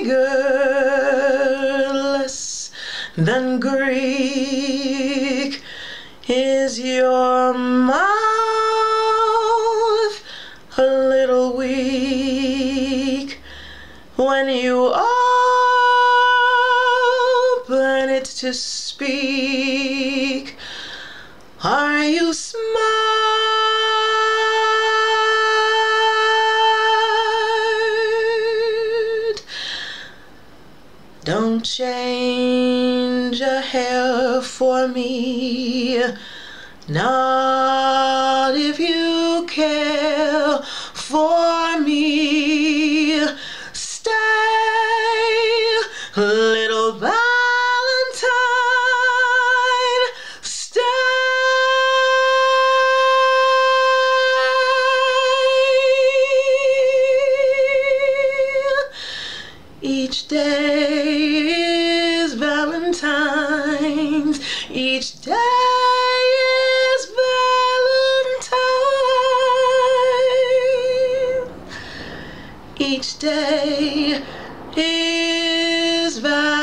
Fingerless than Greek is your mouth a little weak when you open it to speak. Don't change a hair for me, not if you care for me. Stay, little Valentine, stay. Each day Valentine's. Each day is Valentine. Each day is Valentine's.